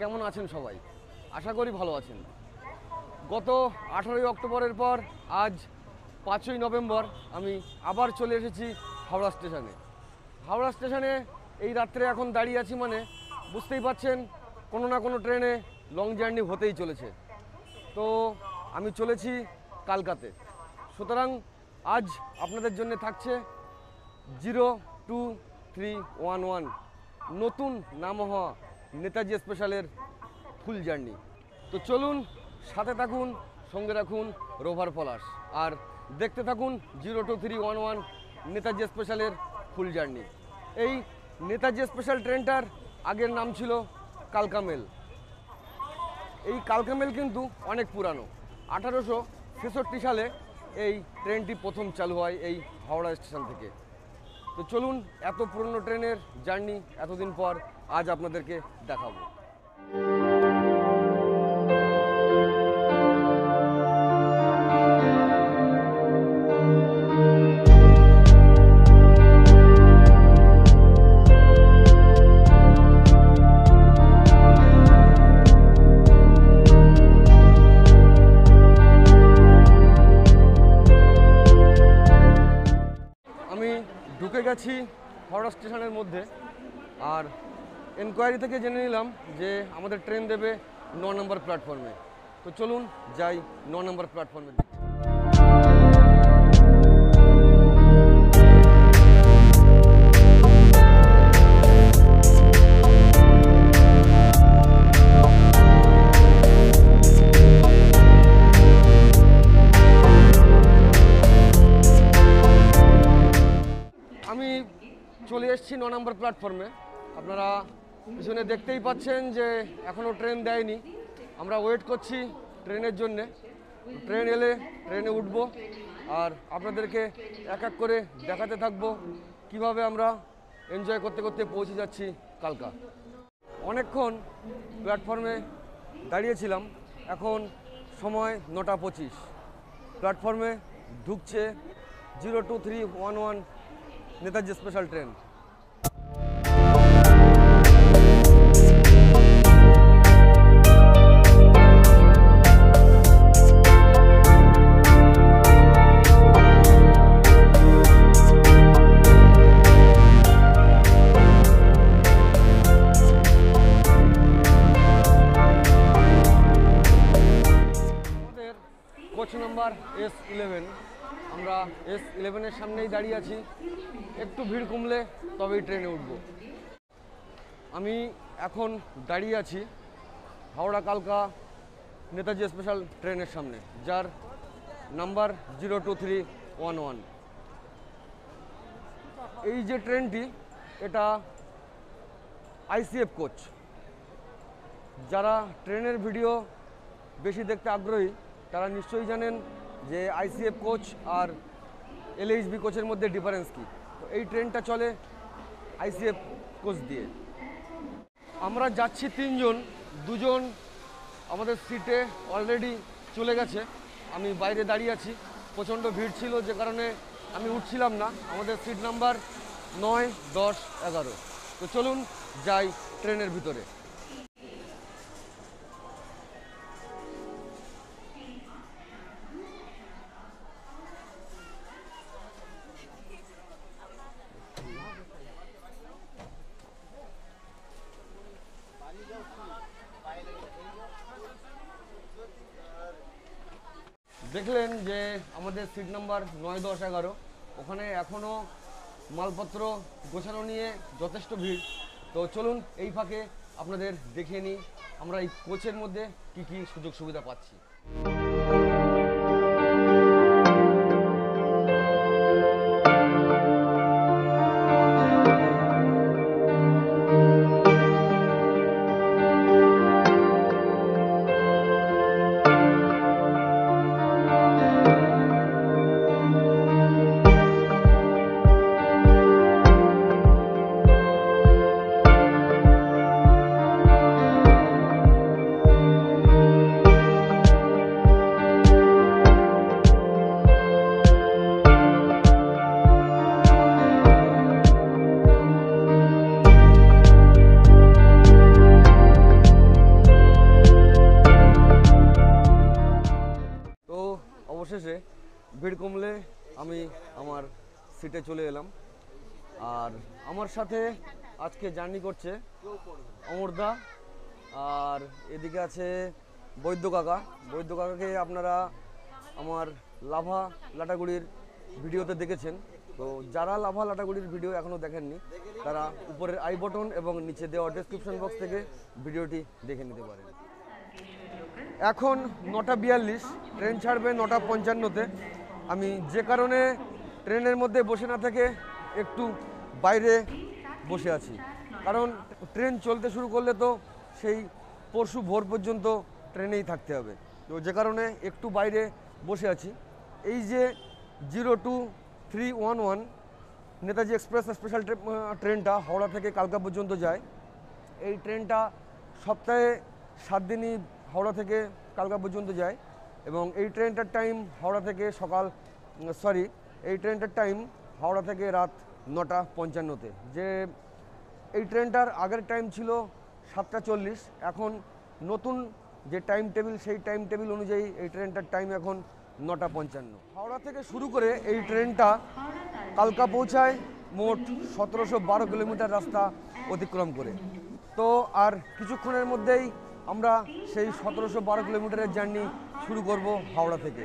কেমন আছেন সবাই? আশা করি ভালো আছেন। গত আঠারোই অক্টোবরের পর আজ পাঁচই নভেম্বর আমি আবার চলে এসেছি হাওড়া স্টেশনে। হাওড়া স্টেশনে এই রাত্রে এখন দাঁড়িয়ে আছি মানে বুঝতেই পাচ্ছেন কোনো না কোনো ট্রেনে লং জার্নি হতেই চলেছে। তো আমি চলেছি কালকাতে। সুতরাং আজ আপনাদের জন্য থাকছে zero two three one one নতুন নাম হওয়া নেতাজি স্পেশালের ফুল জার্নি তো চলুন, সাথে থাকুন, সঙ্গে রাখুন রোভার পলাশ। আর দেখতে থাকুন zero two three one one Netaji স্পেশালের full journey এই নেতাজি স্পেশাল ট্রেনটার আগের নাম ছিল কালকামেল। এই কালকামেল কিন্তু অনেক পুরানো। আঠারোশো ছেষট্টি সালে এই ট্রেনটি প্রথম চালু হয় এই হাওড়া স্টেশন থেকে। তো চলুন, এত পুরনো ট্রেনের জার্নি এতদিন পর আজ আপনাদেরকে দেখাবো। আমি ঢুকে গেছি হাওড়া স্টেশনের মধ্যে আর এনকোয়ারি থেকে জেনে নিলাম যে আমাদের ট্রেন দেবে ন নম্বর প্ল্যাটফর্মে তো চলুন যাই ন নম্বর প্ল্যাটফর্মে আমি চলে এসেছি ন নম্বর প্ল্যাটফর্মে আপনারা পিছনে দেখতেই পাচ্ছেন যে এখনও ট্রেন দেয়নি। আমরা ওয়েট করছি ট্রেনের জন্যে। ট্রেন এলে ট্রেনে উঠব। আর আপনাদেরকে এক এক করে দেখাতে থাকব কীভাবে আমরা এনজয় করতে করতে পৌঁছে যাচ্ছি কালকা। অনেকক্ষণ প্ল্যাটফর্মে দাঁড়িয়েছিলাম। এখন সময় নটা পঁচিশ। প্ল্যাটফর্মে ঢুকছে zero two three one one Netaji special train S eleven আমরা এস ইলেভেনের সামনেই দাঁড়িয়ে আছি। একটু ভিড় কমলে তবেই ট্রেনে উঠব। আমি এখন দাঁড়িয়ে আছি হাওড়া কালকা নেতাজি স্পেশাল ট্রেনের সামনে, যার number zero two three one one এই যে ট্রেনটি, এটা আইসিএফ কোচ। যারা ট্রেনের ভিডিও বেশি দেখতে আগ্রহী, তারা নিশ্চয়ই জানেন যে আইসিএফ কোচ আর এলএইচবি কোচের মধ্যে ডিফারেন্স কী? তো এই ট্রেনটা চলে আইসিএফ কোচ দিয়ে। আমরা যাচ্ছি তিনজন, দুজন আমাদের সিটে অলরেডি চলে গেছে। আমি বাইরে দাঁড়িয়ে আছি। প্রচণ্ড ভিড় ছিল, যে কারণে আমি উঠছিলাম না। আমাদের সিট নাম্বার নয়, দশ, এগারো। তো চলুন যাই ট্রেনের ভিতরে। যে আমাদের সিট নাম্বার নয় দশ এগারো, ওখানে এখনও মালপত্র গোছানো নিয়ে যথেষ্ট ভিড়। তো চলুন এই ফাঁকে আপনাদের দেখে নিই আমরা এই কোচের মধ্যে কি কি সুযোগ সুবিধা পাচ্ছি। সিটে চলে এলাম। আর আমার সাথে আজকে জার্নি করছে অমরদা আর এদিকে আছে বৈদ্য কাকা। বৈদ্য কাকাকে আপনারা আমার লাভা লাটাগুড়ির ভিডিওতে দেখেছেন। তো যারা লাভা লাটাগুড়ির ভিডিও এখনও দেখেননি, তারা উপরের আই বটন এবং নিচে দেওয়া ডেসক্রিপশন বক্স থেকে ভিডিওটি দেখে নিতে পারেন। এখন নটা বিয়াল্লিশ ট্রেন ছাড়বে নটা পঞ্চান্নতে। আমি যে কারণে ট্রেনের মধ্যে বসে না থেকে একটু বাইরে বসে আছি। কারণ ট্রেন চলতে শুরু করলে তো সেই পরশু ভোর পর্যন্ত ট্রেনেই থাকতে হবে। তো যে কারণে একটু বাইরে বসে আছি। এই যে zero two three one one Netaji express special ট্রেনটা হাওড়া থেকে কালকা পর্যন্ত যায়। এই ট্রেনটা সপ্তাহে সাত দিনই হাওড়া থেকে কালকা পর্যন্ত যায় এবং এই ট্রেনটার টাইম হাওড়া থেকে সকাল সরি এই ট্রেনটার টাইম হাওড়া থেকে রাত নটা পঞ্চান্নতে। যে এই ট্রেনটার আগের টাইম ছিল সাতটা চল্লিশ। এখন নতুন যে টাইম টেবিল সেই টাইম টেবিল অনুযায়ী এই ট্রেনটার টাইম এখন নটা পঞ্চান্ন। হাওড়া থেকে শুরু করে এই ট্রেনটা কালকা পৌঁছায় মোট সতেরোশো বারো কিলোমিটার রাস্তা অতিক্রম করে। তো আর কিছুক্ষণের মধ্যেই আমরা সেই সতেরোশো বারো কিলোমিটারের জার্নি শুরু করব হাওড়া থেকে।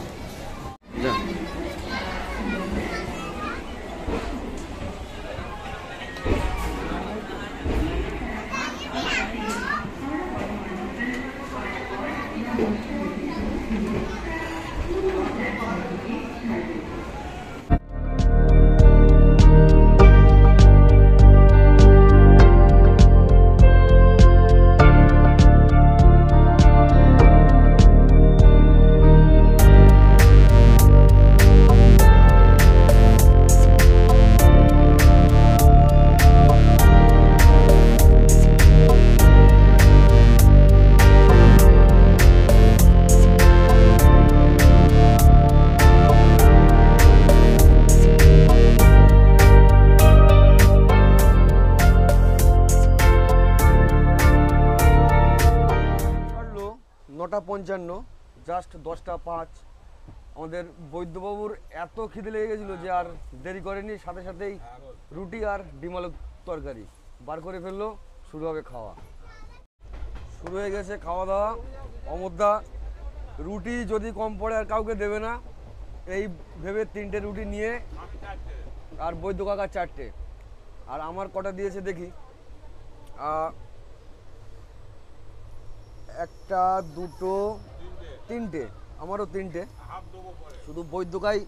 পঞ্চান্ন জাস্ট দশটা পাঁচ। আমাদের বৈদ্যবাবুর এত খিদে লেগে গেছিল যে আর দেরি করেনি, সাথে সাথেই রুটি আর ডিম আলু তরকারি। বার করে ফেলল, শুরু হবে খাওয়া। শুরু হয়ে গেছে খাওয়া দাওয়া। অমরদা রুটি যদি কম পড়ে আর কাউকে দেবে না, এই ভেবে তিনটে রুটি নিয়ে আর বৈদ্য কাকা চারটে। আর আমার কটা দিয়েছে দেখি। একটা, দুটো, তিনটে, আমারও তিনটে। শুধু বৈদ্যকাই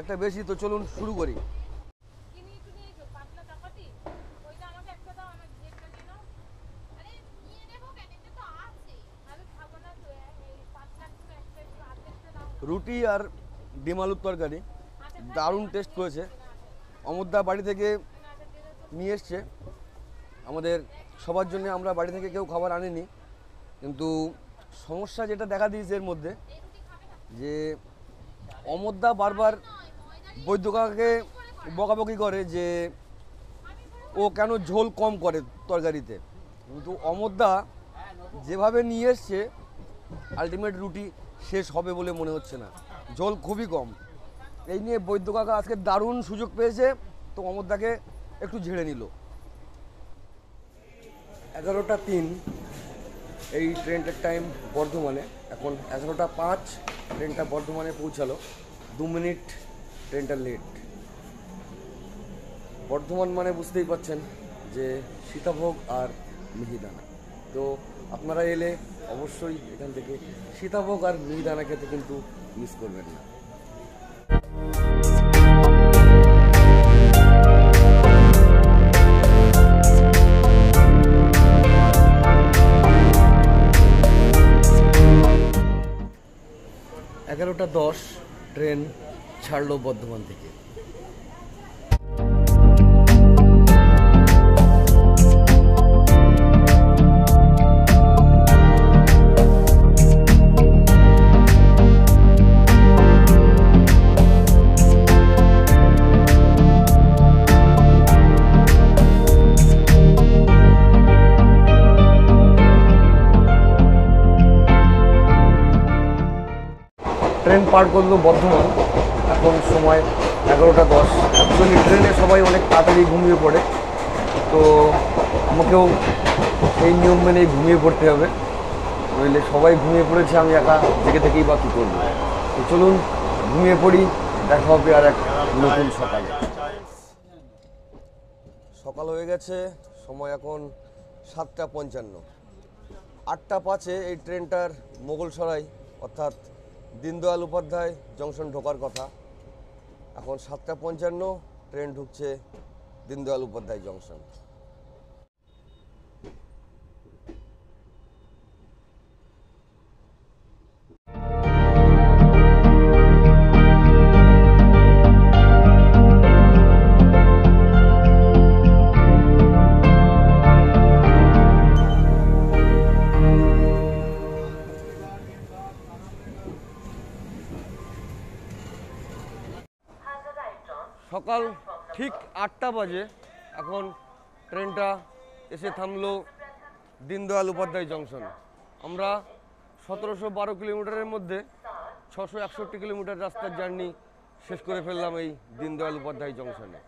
একটা বেশি, তো চলুন শুরু করি। রুটি আর ডিম আলুর তরকারি। দারুণ টেস্ট করেছে। অমরদা বাড়ি থেকে নিয়ে এসছে। আমাদের সবার জন্য আমরা বাড়ি থেকে কেউ খাবার আনিনি। কিন্তু সমস্যা যেটা দেখা দিয়েছে এর মধ্যে, যে অমরদা বারবার বৈদ্যকাকে বকাবকি করে যে ও কেন ঝোল কম করে তরকারিতে। কিন্তু অমরদা যেভাবে নিয়ে এসছে আলটিমেট রুটি শেষ হবে বলে মনে হচ্ছে না। ঝোল খুবই কম। এই নিয়ে বৈদ্য কাকা আজকে দারুণ সুযোগ পেয়েছে, তো অমরদাকে একটু ঝেড়ে নিল। এগারোটা তিন। এই ট্রেনটার টাইম বর্ধমানে। এখন এগারোটা পাঁচ, ট্রেনটা বর্ধমানে পৌঁছালো। দু মিনিট ট্রেনটা লেট বর্ধমান মানে বুঝতেই পারছেন যে সীতাভোগ আর মিহিদানা। তো আপনারা এলে অবশ্যই এখান থেকে সীতাভোগ আর মিহিদানা খেতে কিন্তু মিস করবেন না। এগারোটা দশ ট্রেন ছাড়লো বর্ধমান থেকে। পার করল বর্ধমান। এখন সময় এগারোটা দশ। অ্যাকচুয়ালি ট্রেনে সবাই অনেক তাড়াতাড়ি ঘুমিয়ে পড়ে। তো আমাকেও সেই নিয়ম মেনেই ঘুমিয়ে পড়তে হবে। নইলে সবাই ঘুমিয়ে পড়েছে, আমি একা জেগে থেকেই বা কী করব? তো চলুন, ঘুমিয়ে পড়ি, দেখা হবে আর এক নতুন সকালে। সকাল হয়ে গেছে, সময় এখন সাতটা পঞ্চান্ন। আটটা পাঁচে এই ট্রেনটার মোগলসরাই, অর্থাৎ দীনদয়াল উপাধ্যায় জংশন ঢোকার কথা। এখন সাতটা পঞ্চান্ন ট্রেন ঢুকছে দীনদয়াল উপাধ্যায় জংশন। সকাল ঠিক আটটা বাজে। এখন ট্রেনটা এসে থামলো দীনদয়াল উপাধ্যায় জংশন। আমরা সতেরোশো বারো কিলোমিটারের মধ্যে ছশো একষট্টি কিলোমিটার রাস্তার জার্নি শেষ করে ফেললাম এই দীনদয়াল উপাধ্যায় জংশনে।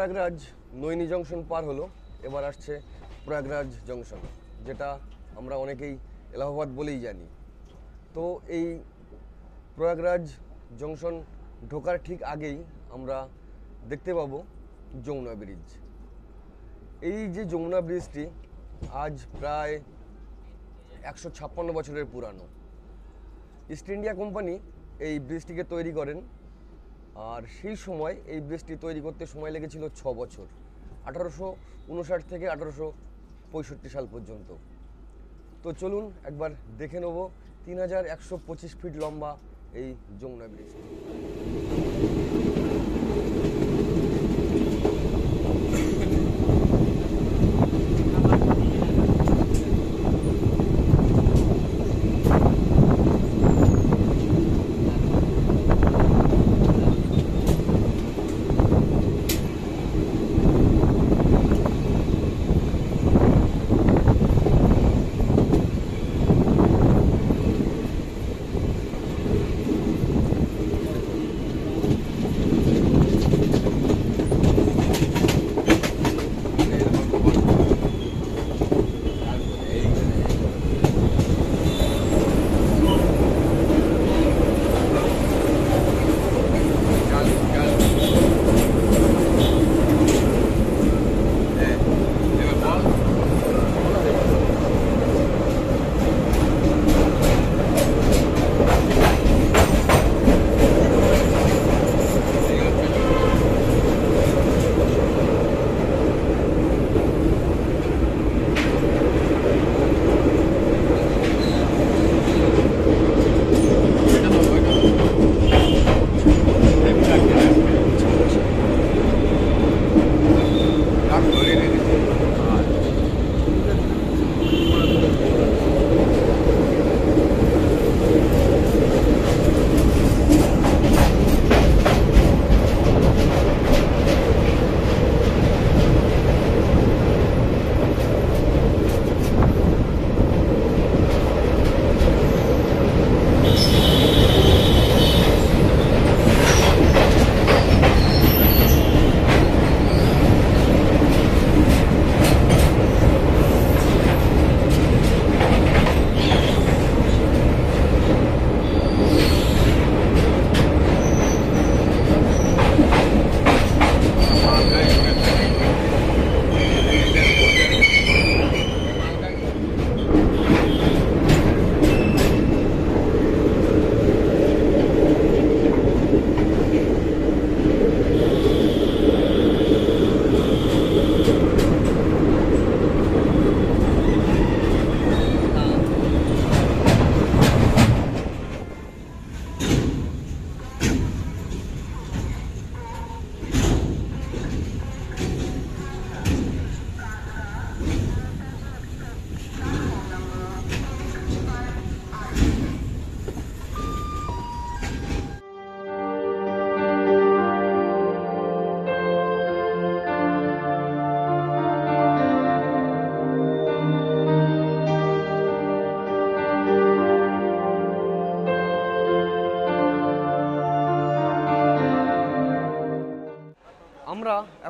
প্রয়াগরাজ নৈনি জংশন পার হলো, এবার আসছে প্রয়াগরাজ জংশন, যেটা আমরা অনেকেই এলাহাবাদ বলেই জানি। তো এই প্রয়াগরাজ জংশন ঢোকার ঠিক আগেই আমরা দেখতে পাবো যমুনা ব্রিজ। এই যে যমুনা ব্রিজটি আজ প্রায় একশো ছাপ্পান্ন বছরের পুরানো। ইস্ট ইন্ডিয়া কোম্পানি এই ব্রিজটিকে তৈরি করেন আর সেই সময় এই ব্রিজটি তৈরি করতে সময় লেগেছিল ছ বছর, আঠারোশো উনষাট থেকে আঠারোশো পঁয়ষট্টি সাল পর্যন্ত। তো চলুন একবার দেখে নেব তিন হাজার একশো পঁচিশ ফিট লম্বা এই যমুনা ব্রিজ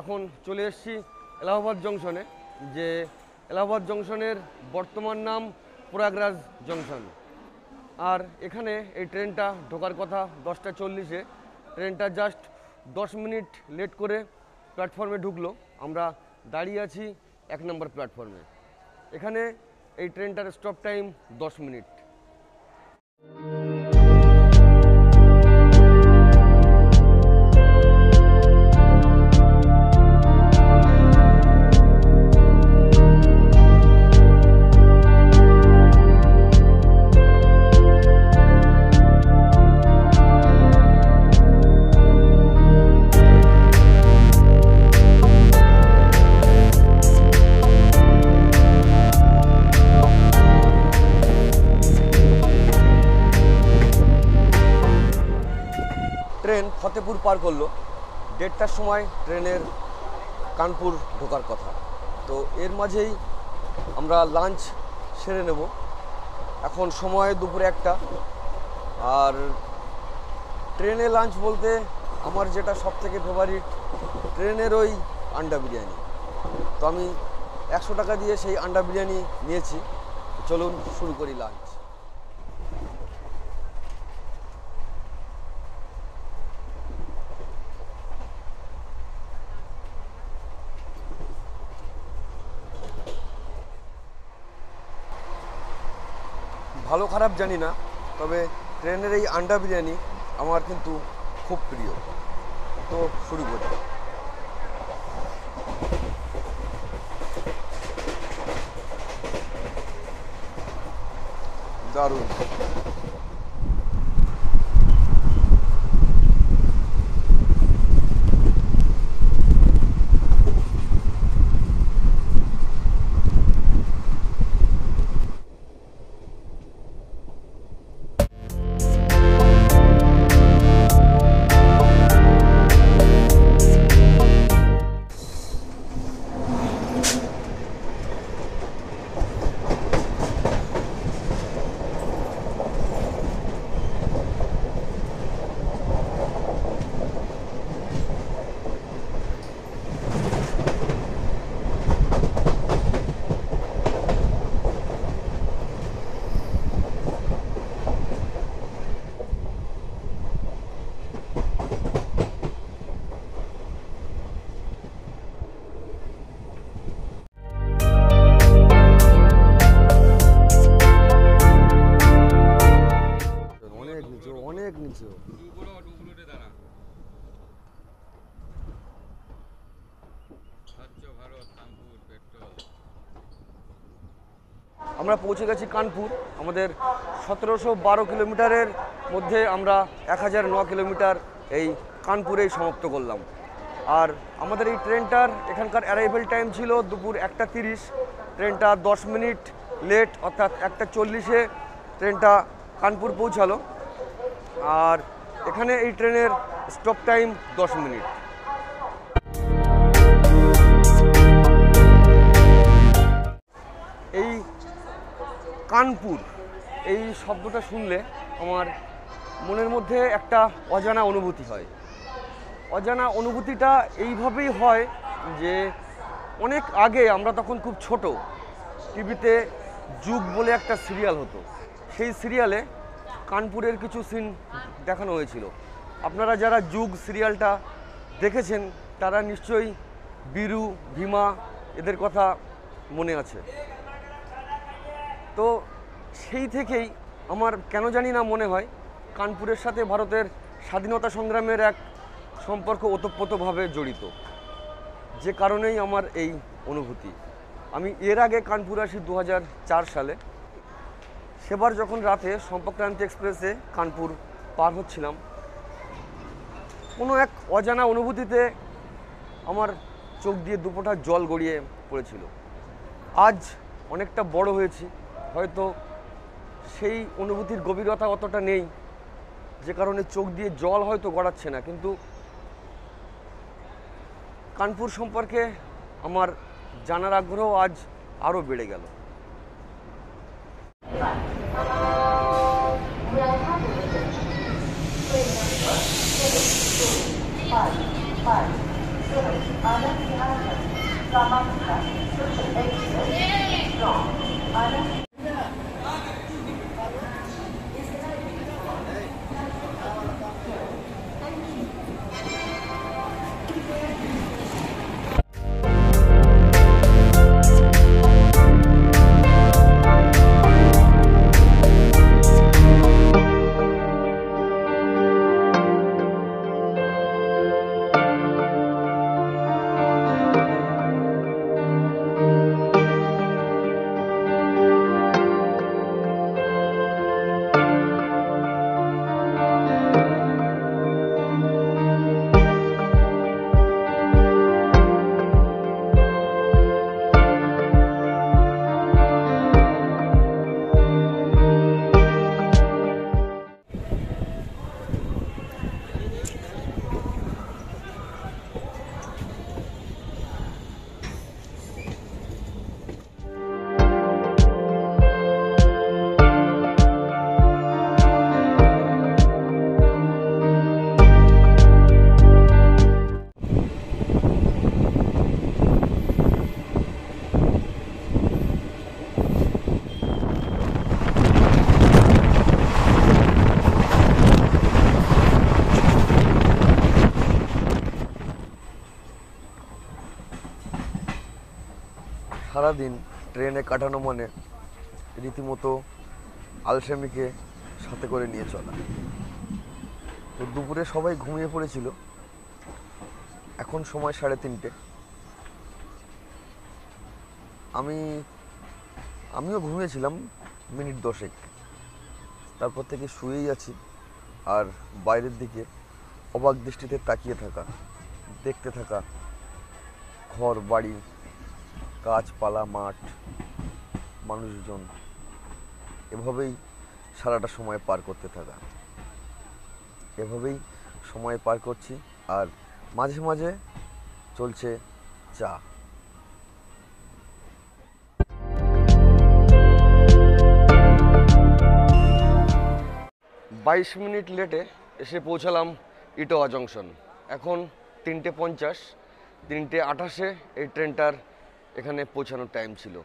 এখন চলে এসেছি এলাহাবাদ জংশনে, যে এলাহাবাদ জংশনের বর্তমান নাম প্রয়াগরাজ জংশন। আর এখানে এই ট্রেনটা ঢোকার কথা দশটা চল্লিশে। ট্রেনটা জাস্ট দশ মিনিট লেট করে প্ল্যাটফর্মে ঢুকলো। আমরা দাঁড়িয়ে আছি এক নম্বর প্ল্যাটফর্মে। এখানে এই ট্রেনটার স্টপ টাইম দশ মিনিট। ট্রেন ফতেপুর পার করল। দেড়টার সময় ট্রেনের কানপুর ঢোকার কথা। তো এর মাঝেই আমরা লাঞ্চ সেরে নেব। এখন সময় দুপুরে একটা। আর ট্রেনে লাঞ্চ বলতে আমার যেটা সব থেকে ফেভারিট ট্রেনের ওই আন্ডা বিরিয়ানি। তো আমি একশো টাকা দিয়ে সেই আন্ডা বিরিয়ানি নিয়েছি। চলুন শুরু করি লাঞ্চ ভালো খারাপ জানি না, তবে ট্রেনের এই আন্ডা বিরিয়ানি আমার কিন্তু খুব প্রিয়। তো শুরু করি। দারুণ। আমরা পৌঁছে গেছি কানপুর। আমাদের সতেরোশো বারো কিলোমিটারের মধ্যে আমরা এক হাজার ন কিলোমিটার এই কানপুরেই সমাপ্ত করলাম। আর আমাদের এই ট্রেনটার এখানকার অ্যারাইভেল টাইম ছিল দুপুর একটা তিরিশ। ট্রেনটা দশ মিনিট লেট অর্থাৎ একটা চল্লিশে ট্রেনটা কানপুর পৌঁছালো। আর এখানে এই ট্রেনের স্টপ টাইম দশ মিনিট। কানপুর। এই শব্দটা শুনলে আমার মনের মধ্যে একটা অজানা অনুভূতি হয়। অজানা অনুভূতিটা এইভাবেই হয় যে অনেক আগে আমরা তখন খুব ছোট, টিভিতে যুগ বলে একটা সিরিয়াল হতো। সেই সিরিয়ালে কানপুরের কিছু সিন দেখানো হয়েছিল। আপনারা যারা যুগ সিরিয়ালটা দেখেছেন, তারা নিশ্চয়ই বীরু, ভীমা, এদের কথা মনে আছে। তো সেই থেকেই আমার কেন জানি না মনে হয় কানপুরের সাথে ভারতের স্বাধীনতা সংগ্রামের এক সম্পর্ক ওতপ্রোতভাবে জড়িত। যে কারণেই আমার এই অনুভূতি। আমি এর আগে কানপুর আসি দু হাজার চার সালে। সেবার যখন রাতে সম্পর্ক্রান্তি এক্সপ্রেসে কানপুর পার হচ্ছিলাম, কোনো এক অজানা অনুভূতিতে আমার চোখ দিয়ে দুপোটা জল গড়িয়ে পড়েছিল। আজ অনেকটা বড় হয়েছি। হয়তো সেই অনুভূতির গভীরতা অতটা নেই, যে কারণে চোখ দিয়ে জল হয়তো গড়াচ্ছে না। কিন্তু কানপুর সম্পর্কে আমার জানার আগ্রহ আজ আরও বেড়ে গেল। সারাদিন ট্রেনে কাটানো মানে রীতিমতো আলসেমিকে সাথে করে নিয়ে চলা। তো দুপুরে সবাই ঘুমিয়ে পড়েছিল। এখন সময় সাড়ে তিনটে। আমি, আমিও ঘুমিয়েছিলাম মিনিট দশেক। তারপর থেকে শুয়েই আছি আর বাইরের দিকে অবাক দৃষ্টিতে তাকিয়ে থাকা, দেখতে থাকা ঘর, বাড়ি গাছপালা, মাঠ, মানুষজন, এভাবেই সারাটা সময় পার করতে থাকা। এভাবেই সময় পার করছি আর মাঝে মাঝে চলছে চা। বাইশ মিনিট লেটে এসে পৌঁছালাম ইটোয়া জংশন। এখন তিনটে পঞ্চাশ, তিনটে আঠাশে এই ট্রেনটার এখানে পৌঁছানোর টাইম ছিল।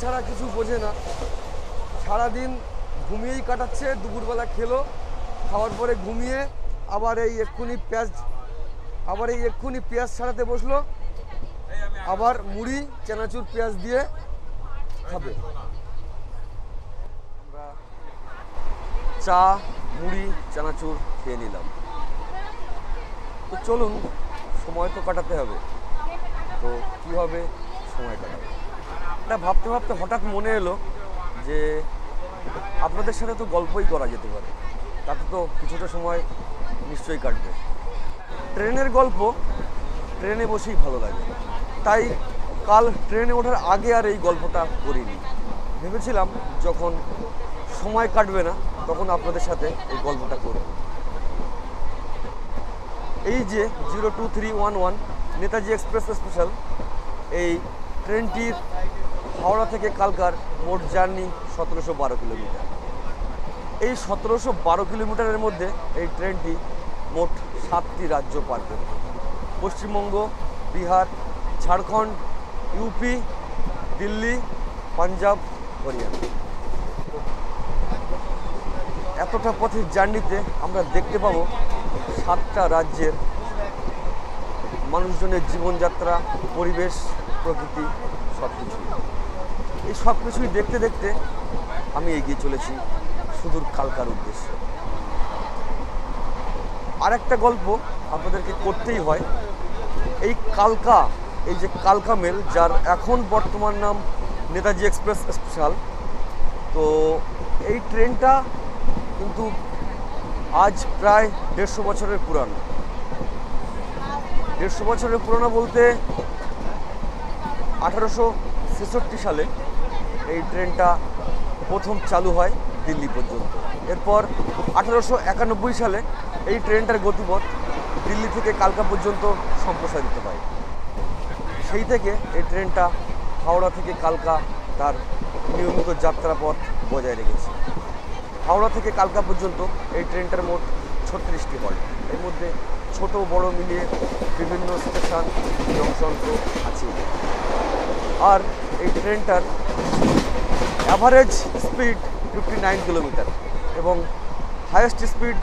ছাড়া কিছু বোঝে না। সারাদিন ঘুমিয়েই কাটাচ্ছে, দুপুরবেলা খেলো, খাওয়ার পরে ঘুমিয়ে আবার এই এক্ষুনি পেঁয়াজ, আবার এই এক্ষুনি পেঁয়াজ ছাড়াতে বসল, আবার মুড়ি, চানাচুর, পেঁয়াজ দিয়ে খাবে। চা, মুড়ি, চানাচুর খেয়ে নিলাম। তো চলুন, সময় তো কাটাতে হবে। তো কীভাবে সময় কাটাবো। এটা ভাবতে ভাবতে হঠাৎ মনে এলো যে আপনাদের সাথে তো গল্পই করা যেতে পারে। তাতে তো কিছুটা সময় নিশ্চয়ই কাটবে। ট্রেনের গল্প ট্রেনে বসেই ভালো লাগে। তাই কাল ট্রেনে ওঠার আগে আর এই গল্পটা করিনি। ভেবেছিলাম যখন সময় কাটবে না, তখন আপনাদের সাথে এই গল্পটা করব। এই যে zero two three one one Netaji express special, এই ট্রেনটির হাওড়া থেকে কালকার মোট জার্নি সতেরোশো বারো কিলোমিটার। এই সতেরোশো বারো কিলোমিটারের মধ্যে এই ট্রেনটি মোট সাতটি রাজ্য পার করবে পশ্চিমবঙ্গ, বিহার, ঝাড়খণ্ড, ইউপি, দিল্লি, পাঞ্জাব, হরিয়ানা। এতটা পথের জার্নিতে আমরা দেখতে পাবো সাতটা রাজ্যের মানুষজনের জীবনযাত্রা, পরিবেশ, প্রকৃতি সব কিছু এই সব কিছুই দেখতে দেখতে আমি এগিয়ে চলেছি সুদূর কালকার উদ্দেশ্যে। আর একটা গল্প আপনাদেরকে করতেই হয়। এই কালকা, এই যে কালকা মেল, যার এখন বর্তমান নাম নেতাজি এক্সপ্রেস স্পেশাল, তো এই ট্রেনটা কিন্তু আজ প্রায় দেড়শো বছরের পুরানো। দেড়শো বছরের পুরানো বলতে আঠারোশো ছেষট্টি সালে এই ট্রেনটা প্রথম চালু হয় দিল্লি পর্যন্ত। এরপর আঠারোশো একানব্বই সালে এই ট্রেনটার গতিপথ দিল্লি থেকে কালকা পর্যন্ত সম্প্রসারিত হয়। সেই থেকে এই ট্রেনটা হাওড়া থেকে কালকা তার নিয়মিত যাত্রাপথ বজায় রেখেছে। হাওড়া থেকে কালকা পর্যন্ত এই ট্রেনটার মোট ছত্রিশটি হয় এর মধ্যে ছোট, বড় মিলিয়ে বিভিন্ন স্টেশন, জংশন তো আছেই। আর এই ট্রেনটার average speed fifty nine kilometre এবং হায়েস্ট স্পিড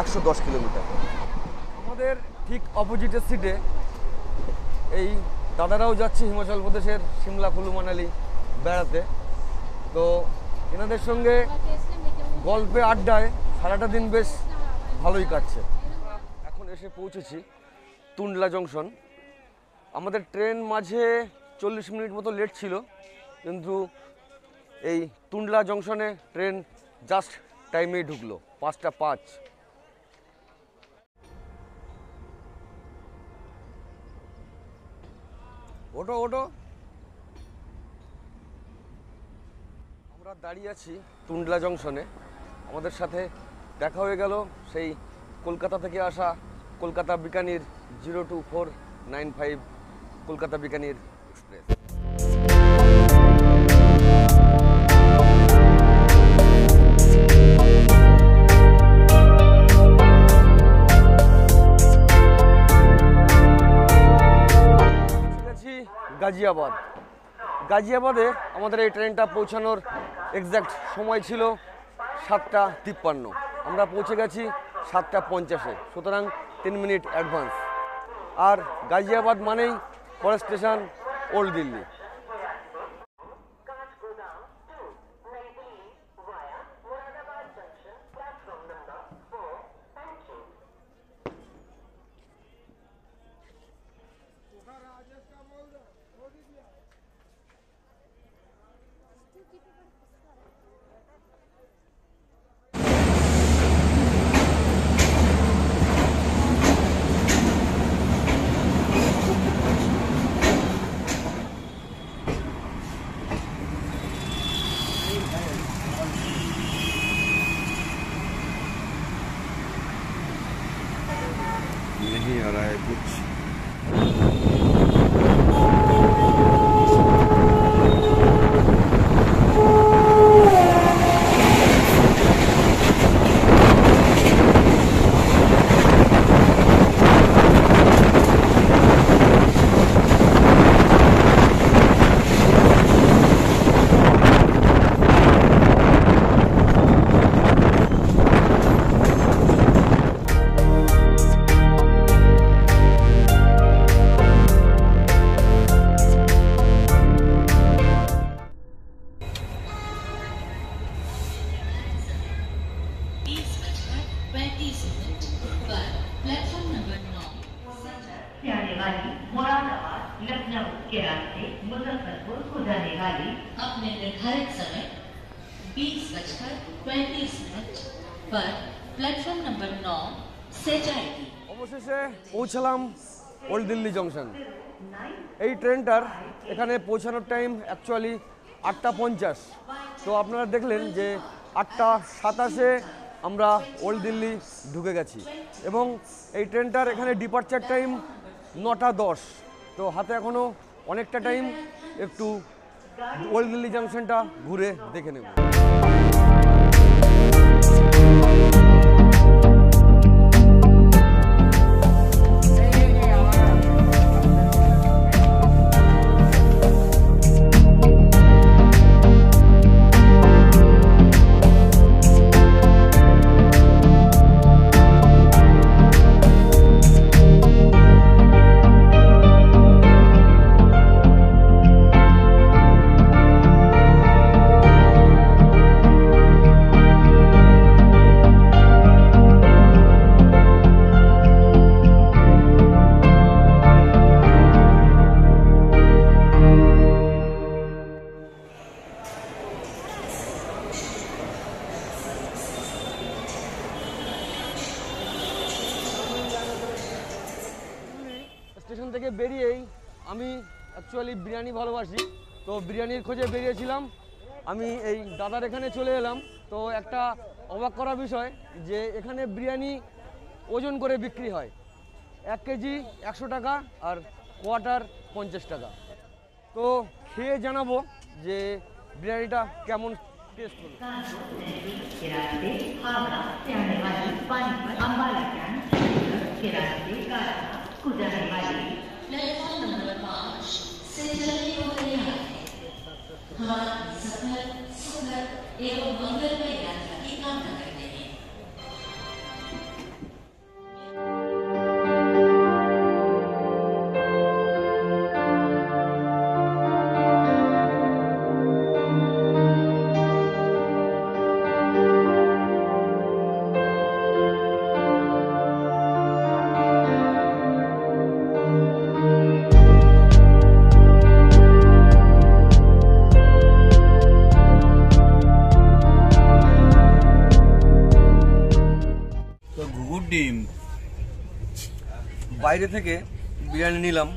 একশো দশ কিলোমিটার আমাদের ঠিক অপোজিটের সিটে এই দাদারাও যাচ্ছে হিমাচল প্রদেশের সিমলা কুলু মানালি বেড়াতে। তো এনাদের সঙ্গে গল্পে আড্ডায় সারাটা দিন বেশ ভালোই কাটছে। এখন এসে পৌঁছেছি তুন্ডলা জংশন। আমাদের ট্রেন মাঝে চল্লিশ মিনিট মতো লেট ছিল, কিন্তু এই তুন্ডলা জংশনে ট্রেন জাস্ট টাইমেই ঢুকলো, পাঁচটা পাঁচ। ওটো ওটো আমরা দাঁড়িয়ে আছি তুন্ডলা জংশনে। আমাদের সাথে দেখা হয়ে গেল সেই কলকাতা থেকে আসা Kolkata Bikaner zero two four nine five Kolkata Bikaner Ghaziabad. গাজিয়াবাদে আমাদের এই ট্রেনটা পৌঁছানোর এক্স্যাক্ট সময় ছিল সাতটা তিপ্পান্ন। আমরা পৌঁছে গেছি সাতটা পঞ্চাশে। সুতরাং তিন মিনিট অ্যাডভান্স আর গাজিয়াবাদ মানেই পরের স্টেশন ওল্ড দিল্লি পৌঁছালাম ওল্ড দিল্লি জংশন এই ট্রেনটার এখানে পৌঁছানোর টাইম অ্যাকচুয়ালি আটটা পঞ্চাশ। তো আপনারা দেখলেন যে আটটা সাতাশে আমরা ওল্ড দিল্লি ঢুকে গেছি। এবং এই ট্রেনটার এখানে ডিপার্চার টাইম নটা দশ। তো হাতে এখনও অনেকটা টাইম একটু ওল্ড দিল্লি জাংশনটা ঘুরে দেখে নেব। দাদার এখানে চলে এলাম তো একটা অবাক করা বিষয় যে এখানে বিরিয়ানি ওজন করে বিক্রি হয় এক কেজি একশো টাকা আর কোয়াটার পঞ্চাশ টাকা তো খেয়ে জানাবো যে বিরিয়ানিটা কেমন টেস্ট হলো के रास्ते हावड़ा से आने वाली पानीपत अम्बाला कैंट के रास्ते कारा गुजरने वाली प्लेटफॉर्म नंबर पाँच से चलने हो रही है हमारा सफर सुखद एवं मंगलमय यात्रा की कामना करते বাইরে থেকে বিরিয়ানি নিলাম।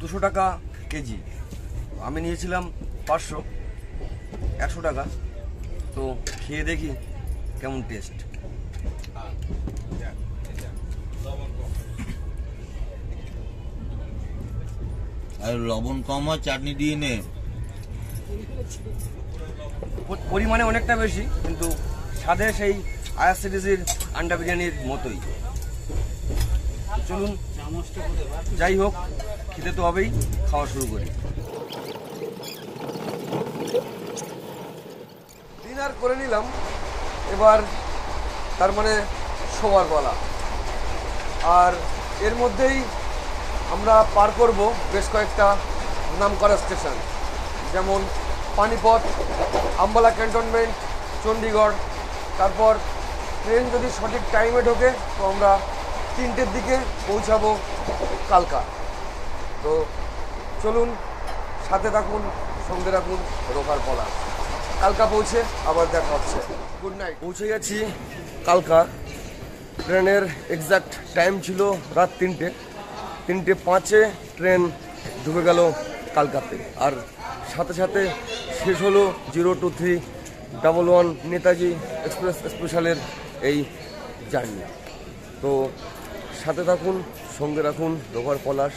দুশো টাকা কেজি। আমি নিয়েছিলাম পাঁচশো একশো টাকা। তো খেয়ে দেখি কেমন টেস্ট আর লবণ কম হয় চাটনি দিয়ে নে। পরিমাণে অনেকটা বেশি কিন্তু স্বাদে সেই আইআরসিটিসির আন্ডা বিরিয়ানির মতোই। চলুন, যাই হোক, খেতে তো হবেই, খাওয়া শুরু করি। ডিনার করে নিলাম, এবার তার মানে শোবার গলা আর এর মধ্যেই আমরা পার করব বেশ কয়েকটা নামকরা স্টেশন, যেমন পানিপথ, আম্বালা ক্যান্টনমেন্ট, চণ্ডীগড়। তারপর ট্রেন যদি সঠিক টাইমে ঢোকে, তো আমরা তিনটের দিকে পৌঁছাবো কালকা। তো চলুন সাথে থাকুন সঙ্গে রাখুন রোভার পলা কালকা পৌঁছে আবার দেখা হচ্ছে। গুড নাইট পৌঁছে গেছি কালকা। ট্রেনের এক্সাক্ট টাইম ছিল রাত তিনটে। তিনটে পাঁচে ট্রেন ঢুকে গেল কালকাতে। আর সাথে সাথে শেষ হলো zero two three double one Netaji express স্পেশালের এই জার্নি। তো সাথে থাকুন সঙ্গে রাখুন ডোবার পলাশ।